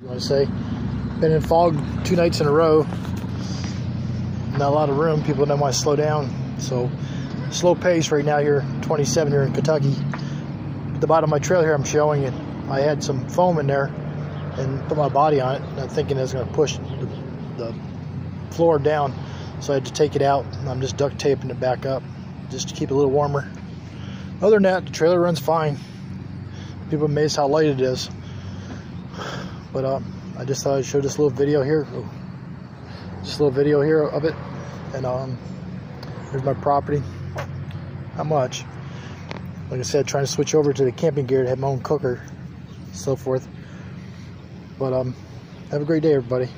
You want to say? Been in fog two nights in a row. Not a lot of room. People don't want to slow down. So slow pace right now here, 27 here in Kentucky. At the bottom of my trail here, I'm showing it. I had some foam in there and put my body on it. I'm thinking it was going to push the, the floor down. So I had to take it out. I'm just duct taping it back up just to keep it a little warmer. Other than that, the trailer runs fine. People amazed how light it is. But uh, I just thought I'd show this little video here. Oh, just a little video here of it. And um, here's my property. How much? Like I said, trying to switch over to the camping gear to have my own cooker, so forth. But um, have a great day, everybody.